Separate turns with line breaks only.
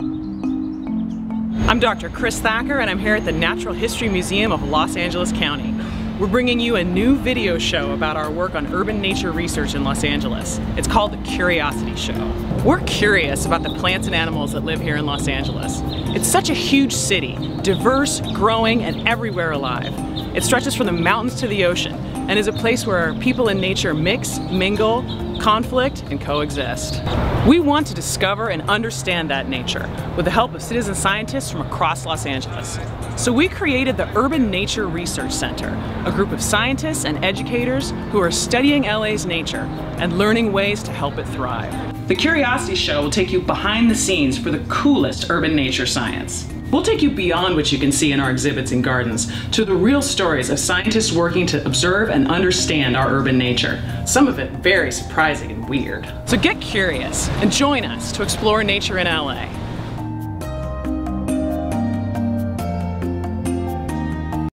I'm Dr. Chris Thacker and I'm here at the Natural History Museum of Los Angeles County. We're bringing you a new video show about our work on urban nature research in Los Angeles. It's called The Curiosity Show. We're curious about the plants and animals that live here in Los Angeles. It's such a huge city, diverse, growing, and everywhere alive. It stretches from the mountains to the ocean and is a place where people and nature mix, mingle, conflict, and coexist. We want to discover and understand that nature with the help of citizen scientists from across Los Angeles. So we created the Urban Nature Research Center, a group of scientists and educators who are studying LA's nature and learning ways to help it thrive. The Curiosity Show will take you behind the scenes for the coolest urban nature science. We'll take you beyond what you can see in our exhibits and gardens to the real stories of scientists working to observe and understand our urban nature. Some of it very surprising and weird. So get curious and join us to explore nature in LA.